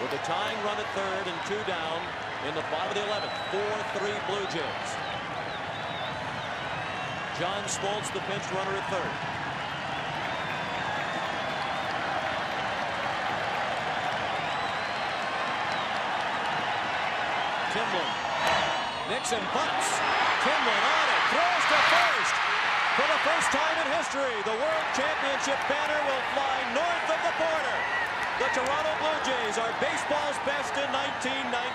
with a tying run at third and two down in the bottom of the 11th. 4-3 Blue Jays. John Smoltz, the pinch runner at third. Timlin. Nixon bunts. Timlin on it. Throws to first. For the first time in history, the World Championship banner will fly north is our baseball's best in 1990.